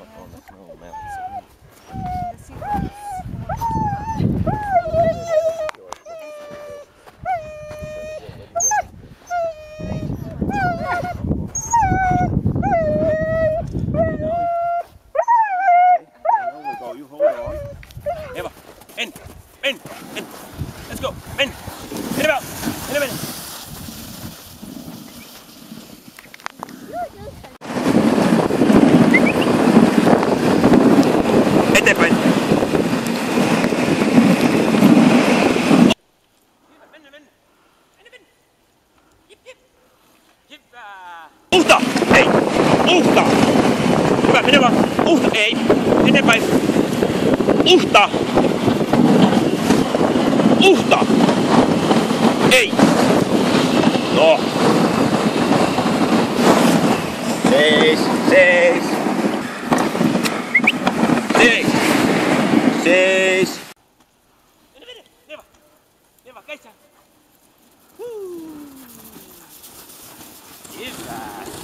not on the snow Uhta! Ei! Uhta! Hyvä, mene vaan. Uhta! Ei! Eteenpäin. Uhta! Uhta! Ei! No! Seis. Seis! Seis! Seis! Eita!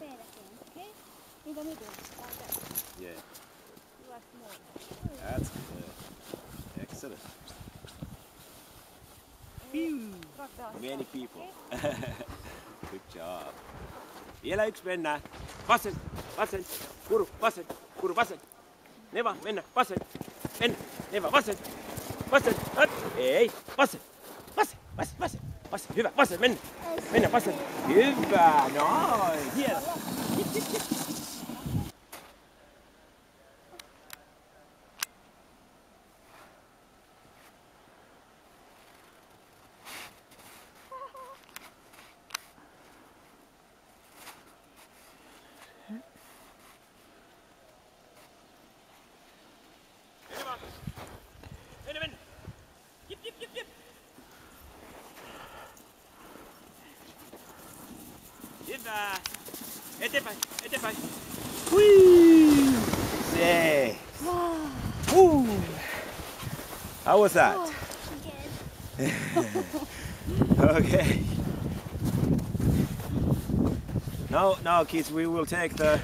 Okay. In the middle. Like that. Yeah, You are small. that's good. Excellent. Down. Many people. Okay. Good job. Vielä yksi mennään. Vasen, vasen, kuru, vasen, kuru, vasen. Neva, mennä, vasen, mennä, neva, vasen, vasen, öt. ei, vasen, vasen, vasen, vasen, vasen, hyvä, vasen, mennä, mennä, vasen, hyvä, noin, hieno. Hyvä. Eteenpäin, eteenpäin. Whee! Seis. Woo! How was that? Okay. Now, now, kids, we will take the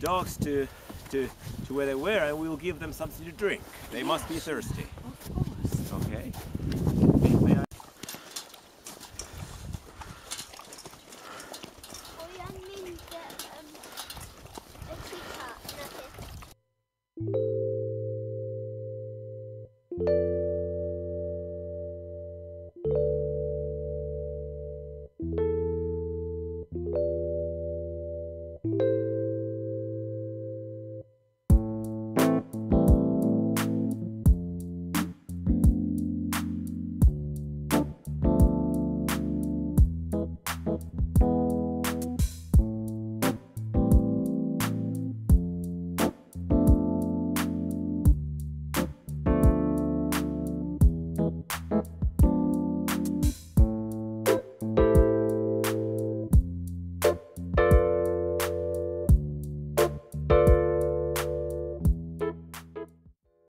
dogs to to to where they were, and we will give them something to drink. They must be thirsty. Okay. May I- citat.